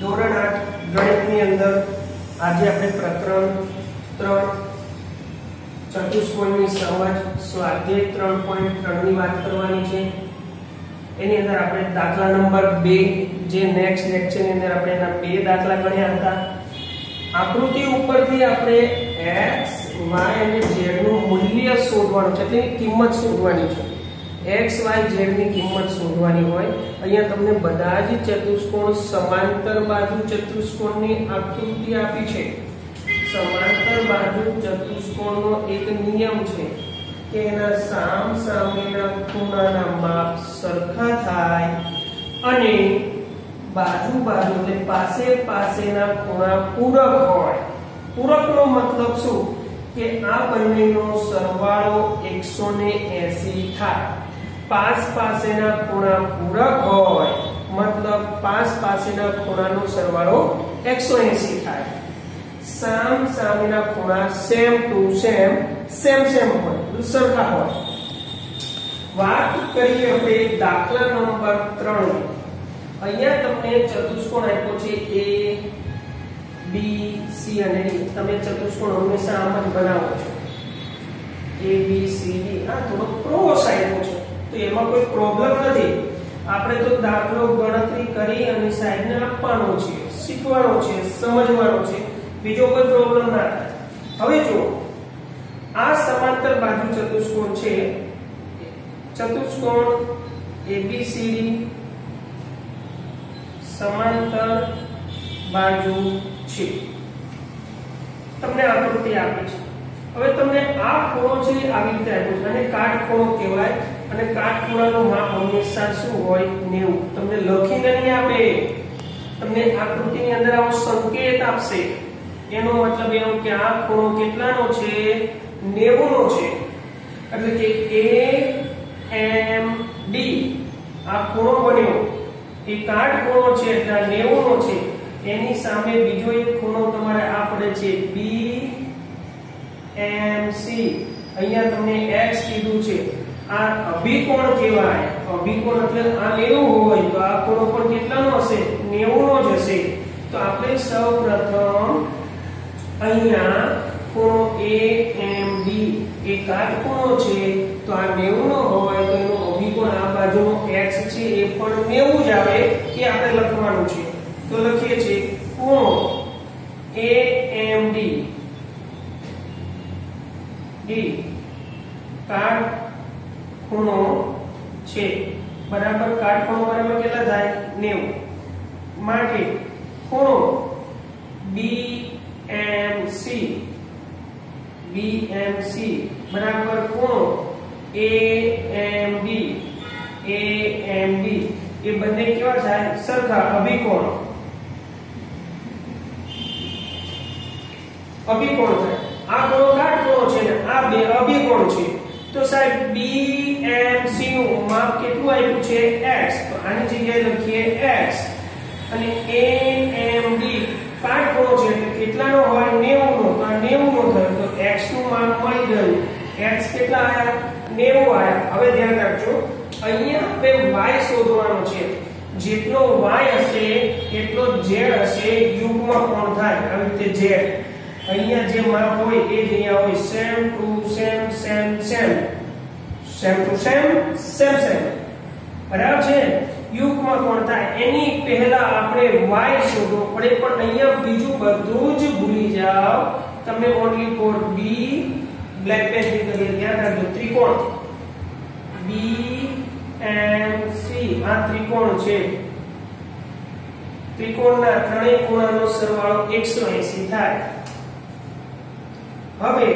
ધોરણ આઠ ગણિતની અંદર આજે આપણે પ્રકરણ ત્રણ, ચતુષ્કોણની સમજ, સ્વાધ્યાય ત્રણ પોઈન્ટ ત્રણની વાત કરવાની છે. એની અંદર આપણે દાખલા નંબર બે, જે નેક્સ્ટ લેક્ચરની અંદર આપણે એના બે દાખલા ગણ્યા હતા. આકૃતિ ઉપરથી આપણે x, y અને z નું મૂલ્ય શોધવાનું છે. તેની કિંમત શોધવાની છે. X વાય z ની કિંમત શોધવાની હોય, અહીંયા તમને બધા જ ચતુષ્કોણ સમાંતર બાજુ ચતુષ્કોણની આકૃતિ આપી છે. સમાંતર બાજુ ચતુષ્કોણનો એક નિયમ છે કે એના સામ સામેના ખૂણાના માપ સરખા થાય અને બાજુ બાજુ એટલે પાસે પાસેના ખૂણા પૂરક હોય. પૂરકનો મતલબ શું? કે આ બંનેનો સરવાળો 180 થાય. પાસ પાસેના ખૂણા પૂરક હોય, મતલબ પાસ પાસેના ખૂણાનો સરવાળો 180 થાય. સામ સામેના ખૂણા same to same same same હોય સરખા હોય. વાત કરીએ આપણે દાખલા નંબર 3 અહીંયા તમને ચતુષ્કોણ આપ્યો છે A બી સી અને ડી તમે ચતુષ્કોણ હંમેશા આમ જ બનાવો છો. એ બી સી ડી આ થોડો ક્રોસ આપ્યો છે. તો એમાં કોઈ પ્રોબ્લેમ નથી. આપણે તો દાખલો ગણતરી કરી અને સાહેબને આપવાનો છે, શીખવાનો છે, સમજવાનો છે. બીજો કોઈ પ્રોબ્લેમ ના થાય. હવે જો આ સમાંતર બાજુ ચતુષ્કોણ છે. ચતુષ્કોણ એબીસીડી સમાંતર બાજુ છે. તમને આકૃતિ આપી છે. હવે તમને આ ખૂણો છે આવી રીતે આપ્યો છે. અને કાટખૂણો કહેવાય. અને કાટખૂણાનું માપ હંમેશા શું હોય? 90 તમને લખીને નહીં આપે. તમને આકૃતિની અંદર આવો સંકેત આપશે. એનો મતલબ એવો કે આ ખૂણો કેટલાનો છે? 90 નો છે. એટલે કે A M D. આ ખૂણો બન્યો. એ કાટખૂણો છે એટલે આ 90 નો છે. એની સામે બીજો એક ખૂણો તમારે આ પડે છે B, M, C. અહીંયા તમને x કીધું છે. આ અભિકોણ કહેવાય. અભિકોણ એટલે આ 90 હોય તો આ ખૂણો પણ કેટલાનો હશે? 90 નો જ હશે. તો આપણે સૌપ્રથમ અહીંયા ખૂણો AMD એ કાટખૂણો છે. તો આ 90 નો હોય તો એનો અભિકોણ આ બાજુનો x છે. એ પણ 90 જ આવે એ આપણે લખવાનું છે. તો લખીએ છીએ ખૂણો AMD D. કાટખૂણો છે. બરાબર કાટખૂણો બરાબર કેટલા થાય? 90 માટે ખૂણો BMC BMC બરાબર ખૂણો AMD AMD એ બંને કેવા થાય? સરખા અભિકોણ. અભિકોણ થાય. આ ખૂણો કાટખૂણો છે ને આ બે અભિકોણ છે. તો સાહેબ BMC નું માપ કેટલું આપ્યું છે? X. તો આની જગ્યાએ લખીએ x. અને AMD કાટખૂણો છે, એટલે કેટલાનો હોય? 90 નો. તો આ 90 નો થયો. તો x નું માપ મળી ગયું. X કેટલા આયા? 90 આયા. હવે ધ્યાન રાખજો. અહીંયા આપણે y શોધવાનો છે. જેટલો y હશે, એટલો z હશે યુગમાં કોણ થાય? આવી રીતે z. અહીંયા જે માપ હોય એ જ અહીંયા હોય. Same to same same same same to same same same બરાબર છે? યુગમાં કોણ થાય? એની પહેલા આપણે y શોધવો પડે, પણ અહીંયા બીજું બધું જ ભૂલી જાઓ. તમે ઓન્લી ફોર b બ્લેક પેનથી કરીએ ધ્યાન રાખજો. ત્રિકોણ. B, m, c. આ ત્રિકોણ છે. ત્રિકોણના ત્રણેય ખૂણાનો સરવાળો 180 થાય. હવે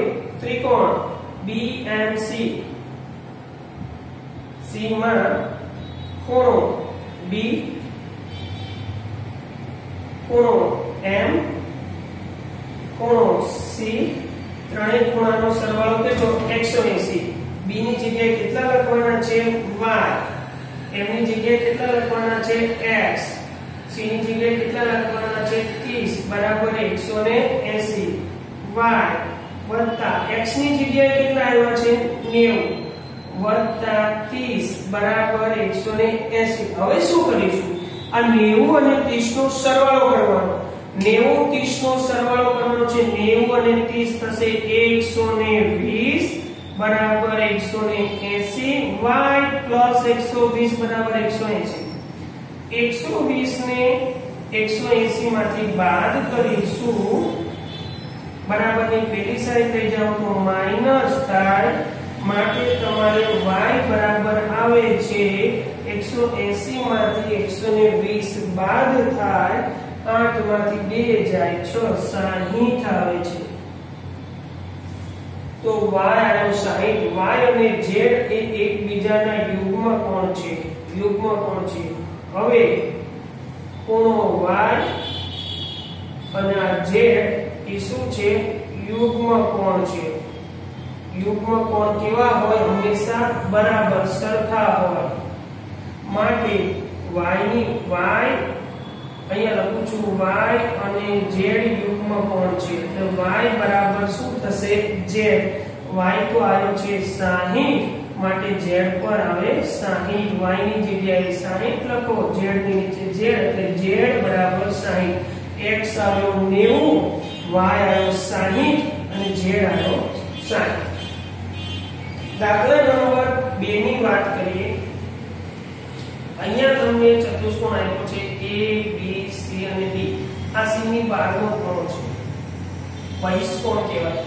ત્રિકોણ BMC C માં ખૂણો બી ખૂણો એમ ખૂણો સી ત્રણેય ખૂણાનો સરવાળો કેટલો? 180 બી ની જગ્યાએ કેટલા લખવાના છે? Y. M ની જગ્યાએ કેટલા લખવાના છે? X. C ની જગ્યાએ કેટલા લખવાના છે? 30 બરાબર 180 y x ની જગ્યાએ કેટલા આવ્યા છે? 90 વત્તા 30 બરાબર 180 હવે શું કરીશું? આ 90 અને 30 નો સરવાળો કરવાનો. 90 30 નો સરવાળો કરવાનો છે. 90 અને 30 થશે 120 બરાબર 180 y 120 બરાબર 180 120 ને 180 માંથી બાદ કરીશું. બરાબરની પેલી સાઈડ લઈ જાઓ તો માઇનસ થાય માટે તમારે y બરાબર આવે છે 180 માંથી 120 બાદ થાય 8 માંથી 2 જાય 6 60 આવે છે. તો y આવ્યો 60 y અને z એ એકબીજાના યુગમાં કોણ છે? યુગમાં કોણ છે? હવે કોણો y અને આ z એ શું છે? યુગમાં કોણ છે? યુગ્મ કોણ કેવા હોય હંમેશા બરાબર સરખા હોય. માટે y ની y, અહીંયા લખું છું y અને z યુગ્મ કોણ છે. એટલે y બરાબર શું થશે? z. y તો આવ્યો છે 60 માટે z પર આવે 60 y ની જગ્યાએ 60 લખો, z ની નીચે z, એટલે z બરાબર 60 x આવ્યો 90 y આવ્યો 60 અને z આવ્યો 60 દાખલા નંબર 2 ની વાત કરીએ. અહીંયા તમને ચતુષ્કોણ આપ્યો છે a, b, c અને d. આ c ની બહારનો ખૂણો છે? બહિષ્કોણ કહેવાય.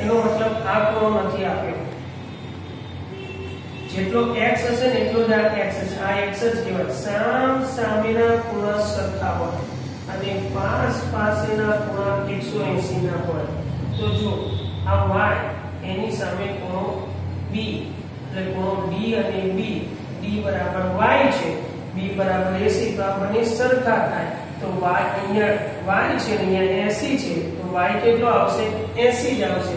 એનો મતલબ આ ખૂણો નથી આપ્યો જેટલો x હશે ને એટલો જ આ x હશે. આ x જ કહેવાય. સામ સામેના ખૂણા સરખા હોય અને પાસ પાસેના ખૂણા 180 ના હોય. તો જો આ y એની સામે ખૂણો b, એટલે ખૂણો d અને b, d બરાબર y છે. B બરાબર 80 તો આ બંને સરખા થાય. તો y અહીંયા y છે ને અહીંયા 80 છે. તો y કેટલો આવશે? 80 જ આવશે.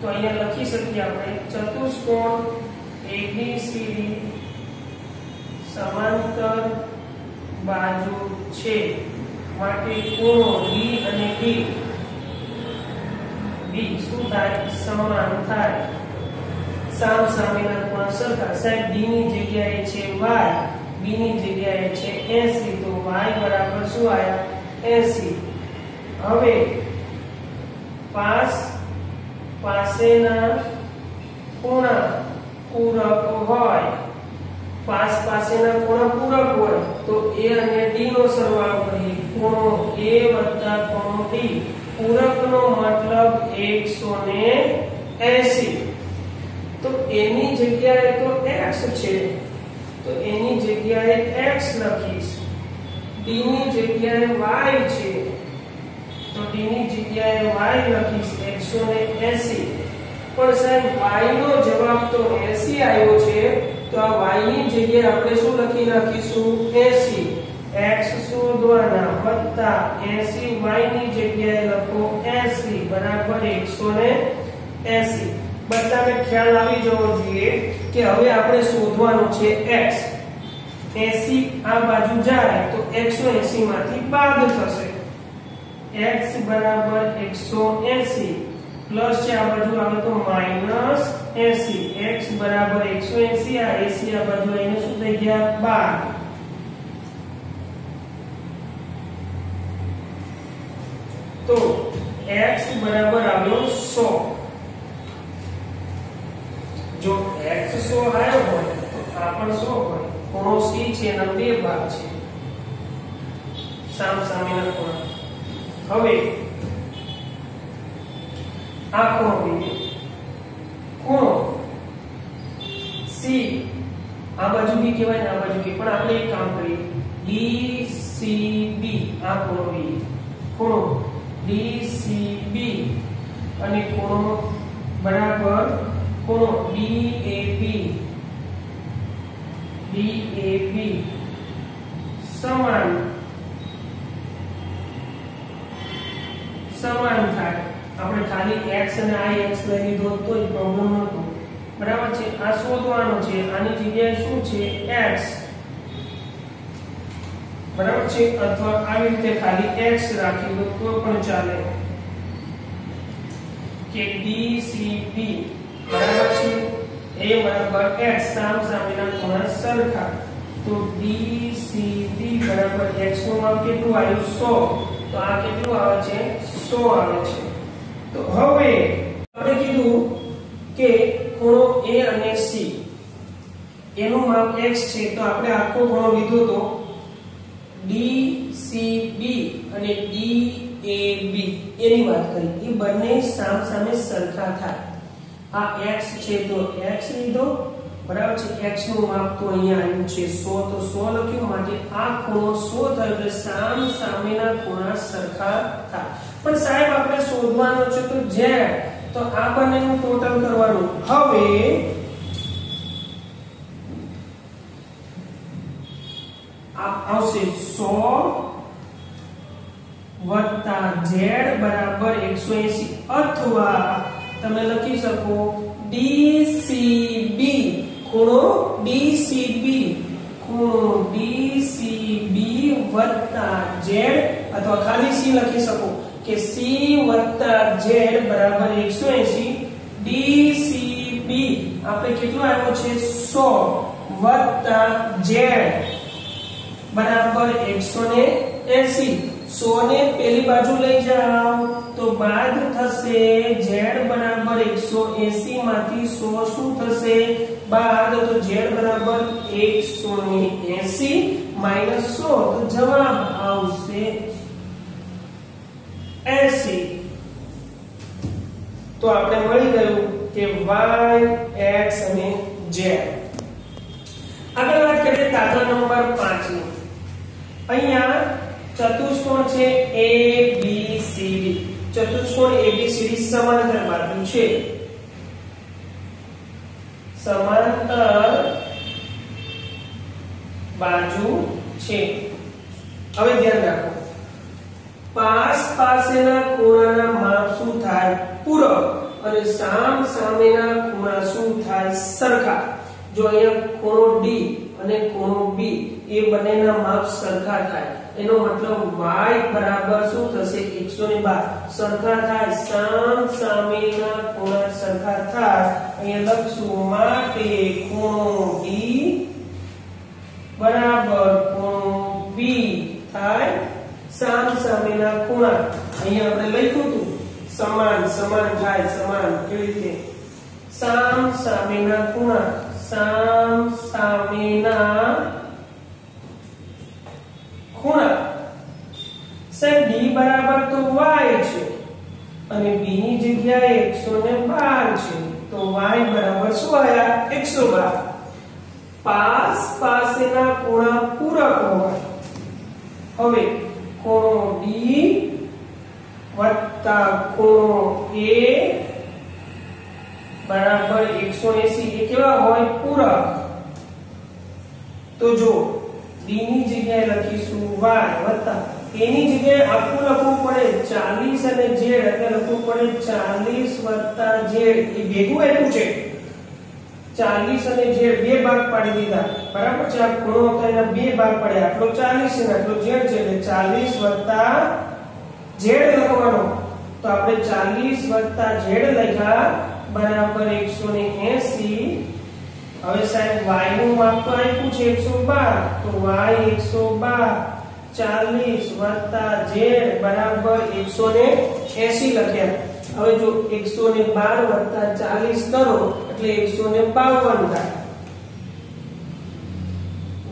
તો અહીંયા લખી શકીએ આપણે ચતુષ્કોણ ABCD સમાંતર બાજુ છે. માટે ખૂણો D અને D D શું થાય સમાન થાય સામ સામેના ખૂણા સરખા સાહેબ D ની જગ્યાએ છે y B ની જગ્યાએ છે 80 તો y બરાબર શું આયા 80 હવે પાસ પાસેના ખૂણા પૂરક હોય પાસ પાસેના ખૂણા પૂરક હોય તો a અને d નો સરવાળો કરીએ ખૂણો a ખૂણો d પૂરકનો મતલબ 180 તો એની જગ્યાએ તો x છે. તો એની જગ્યાએ x લખીશ. d ની જગ્યાએ y છે. તો d ની જગ્યાએ y લખીશ 180 પણ સાહેબ y નો જવાબ તો 80 આવ્યો છે. તો આ y ની જગ્યાએ આપણે શું લખી નાખીશું? 80 x શોધવાના વત્તા 80 y ની જગ્યાએ લખો 80 બરાબર 180 બધાને ખ્યાલ આવી જવો જોઈએ કે હવે આપણે શોધવાનું છે x. 80 આ બાજુ જાય તો 180 માંથી બાદ થશે. X બરાબર 180 પ્લસ છે આ બાજુ આવે તો માઇનસ 80 x બરાબર 180 આ 80 આ બાજુ આવીને શું થઈ ગયા? 12 તો x બરાબર આવ્યો 100 જો x 100 આવ્યો હોય, તો આ પણ 100 હોય. ખૂણો c છે એના બે ભાગ છે. સામ સામેના હવે, આ ખૂણો બીજો ખૂણો C. આ બાજુ બી કહેવાય આ બાજુ કે પણ આપણે એક કામ કરીએ. DCB આ ખૂણો બી ખૂણો DCB અને કોણો બરાબર ખૂણો DAB DAB સમાન. સમાન થાય. આપણે ખાલી x અને i x લઈ લીધો તો જ પ્રોબ્લેમ નહોતો. બરાબર છે? આ શોધવાનો છે. આની જગ્યાએ શું છે? X. બરાબર છે? અથવા આવી રીતે ખાલી x રાખી દો તો પણ ચાલે. કે DCB બરાબર છે? A બરાબર x સામ સામેના ખૂણા સરખા. તો DCB બરાબર x નું માપ કેટલું આવ્યું 100 તો આ કેટલું આવે છે? 100 આવે છે. તો હવે આપણે કીધું કે ખૂણો A અને C. એનું માપ x છે. તો આપણે આખો ખૂણો લીધો તો DCB અને DAB એની વાત કરી. એ બંને સામ સામે સરખા થાય. આ x છે તો x લીધો. બરાબર છે? X નું માપ તો અહીંયા આવ્યું છે 100 તો 100 લખ્યું માટે આ ખૂણો 100 થયો એટલે સામ સામેના ખૂણા સરખા થાય. પણ સાહેબ, આપણે શોધવાનો છે તો z. તો આ બંનેનું ટોટલ કરવાનું. હવે આવશે. 100 વત્તા z બરાબર 180 અથવા તમે લખી શકો DCB ખૂણો DCB ખૂણો DCB વત્તા z અથવા ખાલી c લખી શકો કે c વત્તા z બરાબર 180 DCB આપણે કેટલો આવ્યો છે? 100 વત્તા z બરાબર 180 100 ને પેલી બાજુ લઈ જાઓ. તો બાદ થશે z બરાબર 180 માંથી 100 શું થશે? બાદ તો z બરાબર 180 માઇનસ 100 તો જવાબ આવશે 80 તો આપણે મળી ગયું કે y x અને z આગળ વાત કરીએ દાખલા નંબર 5 ની અહીંયા ચતુષ્કોણ છે ABCD ચતુષ્કોણ ABCD સમાંતર બાજુ છે. સમાંતર બાજુ છે. હવે ધ્યાન રાખો. પાસ પાસેના ખૂણાના માપ શું થાય? પૂરક. અને સામ સામેના ખૂણા શું થાય? સરખા. જો અહીંયા ખૂણો D અને ખૂણો B એ બંનેના માપ સરખા થાય. એનો મતલબ y બરાબર શું થશે? 112 સરખા થાય. સામ સામેના ખૂણા સરખા થાય. અહીંયા લખશું માટે ખૂણો D બરાબર ખૂણો B થાય સામ સામેના ખૂણા. અહીંયા આપણે લખ્યું હતું. સમાન સમાન થાય, સમાન. કેવી રીતે? સામ સામેના ખૂણા. સામ સામેના ખૂણા સાહેબ d બરાબર તો y છે. અને b ની જગ્યાએ 112 છે. તો y બરાબર શું આયા 112 પાસ પાસેના ખૂણા પૂરક હોય. હવે ખૂણો d વત્તા ખૂણો a બરાબર 180 એ કેવા હોય? પૂરક. તો જો d ની જગ્યાએ લખીશું y વત્તા a ની જગ્યાએ આખું લખવું પડે 40 અને z એટલે લખવું પડે 40 વત્તા z એ ભેગું આવ્યું છે. 40 અને z બે ભાગ પાડી દીધા. બરાબર છે? આ ખૂણો હતો એના બે ભાગ પડ્યા. આટલો 40 અને આટલો z છે, એટલે 40 વત્તા z લખવાનો. તો આપણે 40 વત્તા z લખ્યા બરાબર 180 હવે સાહેબ y નું માપ તો આપ્યું છે 112 તો y 112 40 વત્તા z બરાબર 180 લખ્યા. હવે જો 112 વત્તા 40 કરો, એટલે 152 થાય.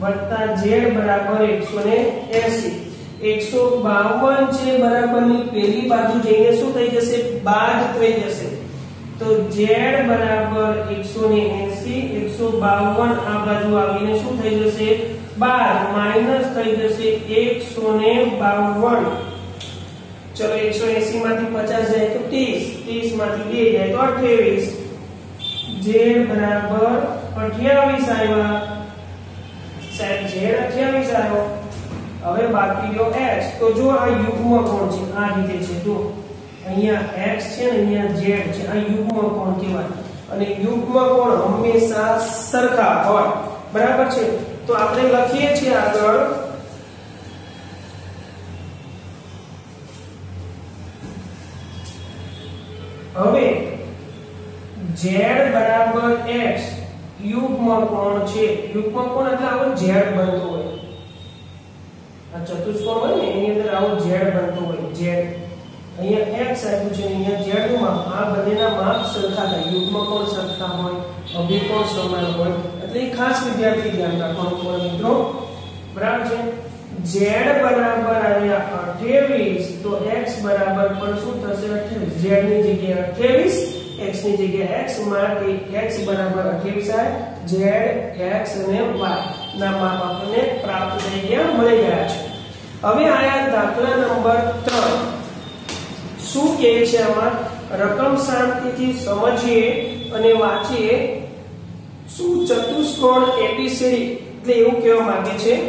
વત્તા z બરાબર 180 152 છે બરાબરની, પેલી બાજુ જઈને શું થઈ જશે? બાદ થઈ જશે. તો z બરાબર 180 152 આ બાજુ આવીને શું થઈ જશે? 12 માઇનસ થઈ જશે 152 ચલો 180 માંથી 50 જાય તો 30 30 માંથી 2 જાય તો 28 z બરાબર 28 આવ્યા. સાહેબ, z 28 આવ્યો. હવે બાકી રહ્યો x. તો જો આ યુગ્મ કોણ છે? આ રીતે છે જો અહીંયા x છે ને અહીંયા z છે. આ યુગ્મ કોણ કહેવાય? અને યુગ્મ કોણ? હંમેશા સરખા હોય. બરાબર છે? તો આપણે લખીએ છીએ આગળ. હવે z બરાબર x યુગ્મ કોણ છે? યુગ્મ કોણ એટલે આવો ઝેડ બનતો હોય. આ ચતુષ્કોણ હોય ને, એની અંદર આવો ઝેડ બનતો હોય. ઝેડ અહીંયા x આપ્યું છે? અહીંયા z નું આ બંનેના માપ સરખા થાય. યુગ્મ કોણ સરખા હોય? અભિકોણ સમાન હોય? એટલે એ ખાસ વિદ્યાર્થી ધ્યાન રાખવાનું હોય મિત્રો. બરાબર છે? z બરાબર આવ્યા 28 તો x બરાબર પણ શું થશે 28 z ની જગ્યાએ 28 x ની જગ્યાએ x માટે x બરાબર 28 આવે z x અને y ના માપ આપણને પ્રાપ્ત થઈ ગયા, મળી ગયા છે. હવે આયા દાખલા નંબર 3 શું કહે છે આમાં? રકમ શાંતિથી સમજીએ અને વાંચીએ. શું ચતુષ્કોણ એબીસીડી એટલે એવું કહેવા માંગે છે?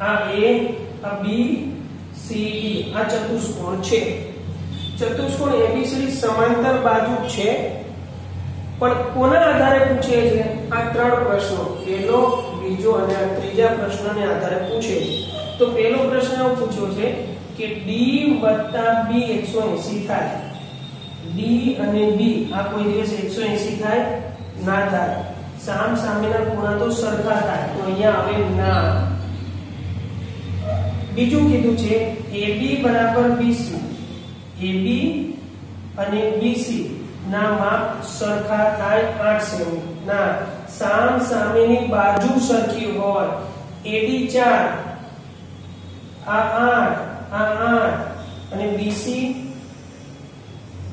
આ એ આ બી સી ડી આ ચતુષ્કોણ છે. ચતુષ્કોણ એબીસીડી સમાંતર બાજુ છે. પણ કોના આધારે પૂછે છે? આ ત્રણ પ્રશ્નો. પહેલો, બીજો અને ત્રીજા પ્રશ્નને આધારે પૂછે તો પહેલો પ્રશ્ન પૂછ્યો છે. કે d b 180 થાય. D અને b, આ કોઈ દિવસ 180 થાય, ના થાય. સામ સામેના ખૂણા તો સરખા થાય. તો અહીંયા આવે ના. બીજું કીધું છે, AB બરાબર BC. AB અને BC ના માપ સરખા થાય 8 સેમી ના, સામ સામેની બાજુ સરખી હોય. AD 4 આ 8 આ 8 અને BC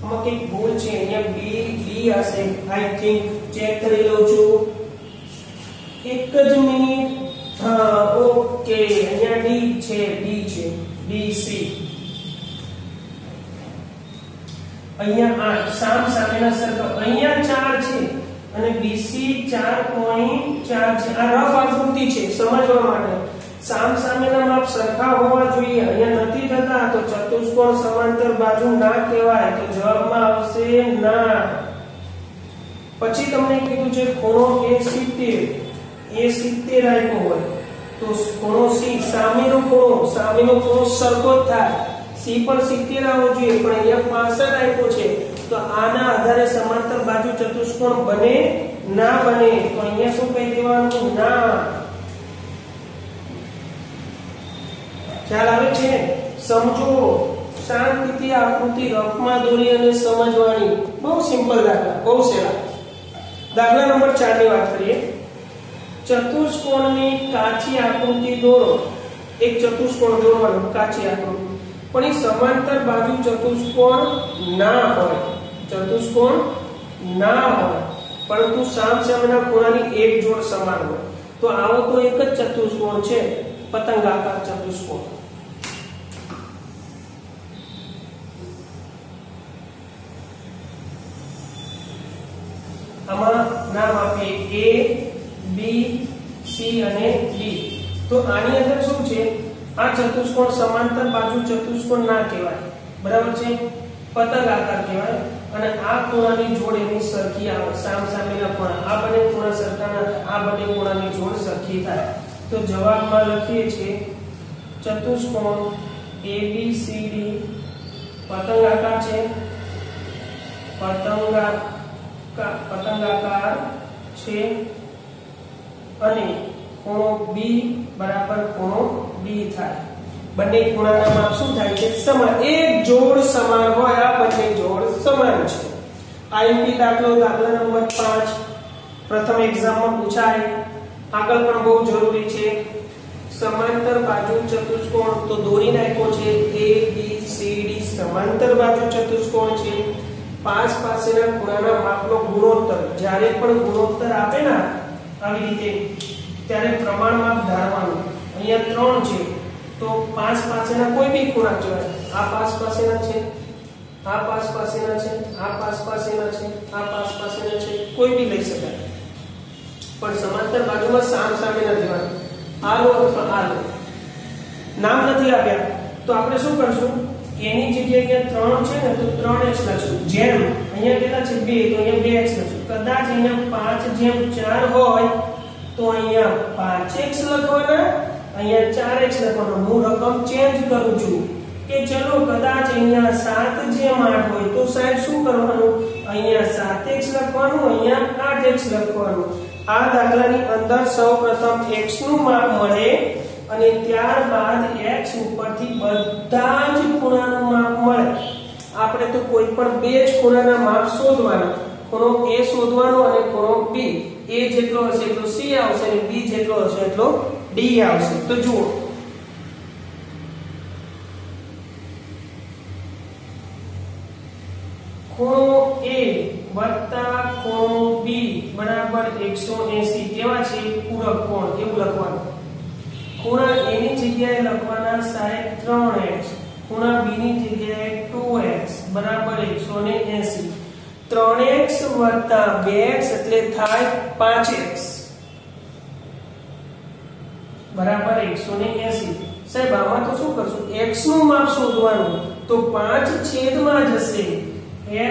આમાં કંઈક ભૂલ છે, અહીંયા B B હશે. આઈ થિંક ચેક કરી લઉં છું. એક જ મિનિટ. હા, ઓકે. અહીંયા D છે D છે. BC અહીંયા 8 સામ સામેના સર્કલ અહીંયા 4 છે અને BC 4.4 છે. આ રફ આકૃતિ છે, સમજવા માટે. સામ સામેના માપ સરખા હોવા જોઈએ. અહીંયા નથી થતા તો ચતુષ્કોણ સમાંતર બાજુ ના કહેવાય તો જવાબમાં આવશે ના. પછી તમને કીધું છે, ખૂણો A70 A70 આપ્યો હોય. તો ખૂણો સી, સામેનો ખૂણો સામેનો ખૂણો સરખો જ થાય. સી પણ 70 આવવો જોઈએ, પણ અહીંયા 65 આપ્યો છે. તો આના આધારે સમાંતર બાજુ ચતુષ્કોણ બને, ના બને. તો અહીંયા શું કહી દેવાનું? ના. ખ્યાલ આવે છે? સમજો, શાંતિથી આકૃતિ રફમાં દોરી અને સમજવાની. બહુ સિમ્પલ દાખલા, બહુ સહેલા દાખલા નંબર 4 ની વાત કરીએ. ચતુષ્કોણની કાચી આકૃતિ દોરો. એક ચતુષ્કોણ દોરવાનો, કાચી આકૃતિ. પણ એ સમાંતર બાજુ ચતુષ્કોણ ના હોય. ચતુષ્કોણ ના હોય. પરંતુ સામ સામેના ખૂણાની એક જોડ સમાન હોય. તો આવો તો એક જ ચતુષ્કોણ છે પતંગાકાર ચતુષ્કોણ આમાં નામ આપીએ A, B, C અને D. તો આની અંદર શું છે? આ ચતુષ્કોણ સમાંતર બાજુ ચતુષ્કોણ ના કહેવાય. બરાબર છે? પતંગ આકાર કહેવાય. અને આ ખૂણાની જોડ એની સરખી આવે. સામ સામેના આ બંને ખૂણા સરખાના, આ બંને ખૂણાની જોડ સરખી થાય. તો જવાબમાં લખીએ છીએ, ચતુષ્કોણ ABCD પતંગાકાર છે. પતંગા પતંગાકાર છે અને ખૂણો B બરાબર ખૂણો બી થાય. બંને ખૂણાના માપ શું થાય છે? સમાન. એક જોડ સમાન હોય, આ બંને જોડ સમાન છે. આઈએમપી દાખલો, દાખલા નંબર 5 પ્રથમ એક્ઝામમાં પૂછાય. આગળ પણ બહુ જરૂરી છે. સમાંતર બાજુ ચતુષ્કોણ, તો દોરી નાખ્યો છે. A, B, C, D, સમાંતર બાજુ ચતુષ્કોણ છે. પાસ પાસેના ખૂણાના માપનો ગુણોત્તર, જ્યારે પણ ગુણોત્તર આપે ને, આવી રીતે ત્યારે પ્રમાણમાં ધારવાનું. અહીંયા ત્રણ છે. તો પાંચ પાસેના કોઈ બી ખૂણા જોવાય આ પાસ પાસેના છે, આ પાસ પાસેના છે, આ પાસ પાસેના છે, આ પાસ પાસેના છે, કોઈ બી લઈ શકાય. પણ સમાંતર બાજુમાં સામ સામેના દેવાના. આ લો અથવા આ લો નામ નથી આપ્યા, તો આપણે શું કરશું? એની જગ્યાએ અહીંયા 3 છે ને, તો ત્રણ એક્સ લખશું. જેમ અહીંયા કેટલા છે? બે, તો અહીંયા બે એક્સ લખશું. કદાચ અહીંયા પાંચ જેમ ચાર હોય, તો અહીંયા 5x લખવાના, અહીંયા ચાર એક્સ લખવાના. હું રકમ ચેન્જ કરું છું કે ચલો કદાચ અહીંયા 7 જેમ 8 હોય, તો સાહેબ શું કરવાનું? અહીંયા 7x લખવાનું, અહીંયા 8x લખવાનું. આ દાખલાની અંદર સૌપ્રથમ x નું માપ મળે અને ત્યારબાદ x ઉપરથી બધા જ ખૂણાનું માપ મળે. આપણે તો કોઈ પણ બે જ ખૂણાના માપ શોધવાના. ખૂણો a શોધવાનો અને ખૂણો b. A જેટલો હશે એટલો c આવશે અને b જેટલો હશે એટલો d આવશે. તો જુઓ. ખૂણો a વત્તા ખૂણો b બરાબર 180 કેવા છે પૂરક કોણ? એવું લખવાનું. ખૂણા a ની જગ્યાએ લખવાના સાહેબ 3x ખૂણા b ની જગ્યાએ 2x બરાબર 180 3x 2x એટલે થાય 5x 180 સાહેબ, આમાં તો શું કરશું? X નું માપ શોધવાનું. તો 5 છેદમાં જશે.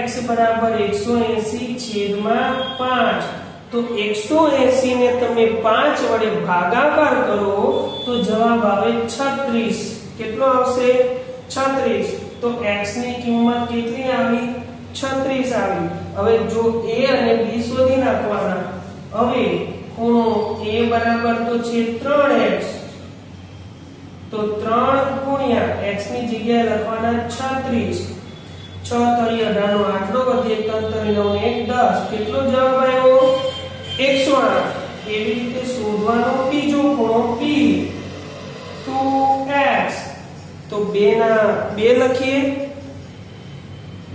X બરાબર 180 છેદમાં 5 તો 180 ને તમે 5 વડે ભાગાકાર કરો, તો જવાબ આવે 36 કેટલો આવશે? 36 તો x ની કિંમત કેટલી આવી? 36 આવી. હવે જો a અને b શોધી નાખવાના, હવે ખૂણો a બરાબર તો છે 3x તો 3 ગુણ્યા x ની જગ્યાએ લખવાના 36 છ તરી નો આટલો વધી એક ત્રણ તરી નવ ને એક દસ. કેટલો જવાબ આવ્યો? એકસો આઠ એવી રીતે શોધવાનો બીજો ખૂણો p? 2x તો 2 ના, બે લખીએ.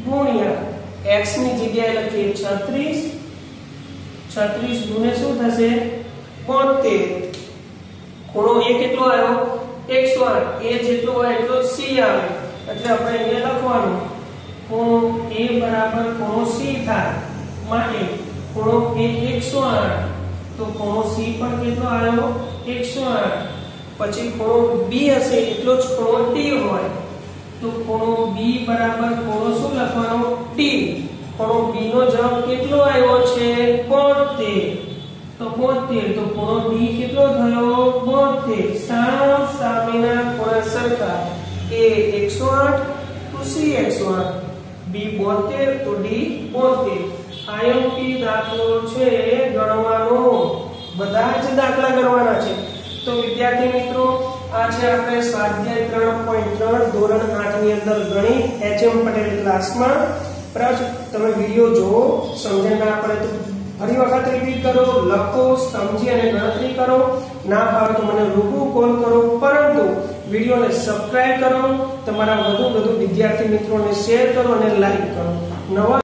ગુણ્યા x ની જગ્યાએ લખીએ 36 36 ગુણે શું થશે? 72 ખૂણો a કેટલો આવ્યો? 108 a જેટલો હોય એટલો c આવે. એટલે આપણે અહીંયા લખવાનું. ખૂણો a બરાબર ખૂણો c થાય. માટે ખૂણો a 108 તો ખૂણો c પણ કેટલો આવ્યો 108 પછી ખૂણો b હશે, એટલો જ ખૂણો d હોય. તો ખૂણો b બરાબર ખૂણો શું લખવાનો? D ખૂણો b નો જવાબ કેટલો આવ્યો છે? 72 તો 72 તો ખૂણો d કેટલો થયો? 72 સાવ સામેના ખૂણા સરખા. A 108 તો c 108 b 72 તો d 72 આઈએમપી દાખલો છે ગણવાનો. બધા જ દાખલા કરવાના છે. તો વિદ્યાર્થી મિત્રો, આ છે આપણે સ્વાધ્યાય ત્રણ પોઈન્ટ ત્રણ, ધોરણ 8 ની અંદર ગણિત એચ એમ પટેલ ક્લાસમાં. બરાબર તમે વીડિયો જોવો સમજણ ના પડે તો ફરી વખત રિપીટ કરો, લખો, સમજી અને ગણતરી કરો. ના ફાવે તો મને રૂબરૂ કોલ કરો. પરંતુ વિડીયોને સબસ્ક્રાઇબ કરો, તમારા વધુ વધુ વિદ્યાર્થી મિત્રોને શેર કરો અને લાઈક કરો. નવા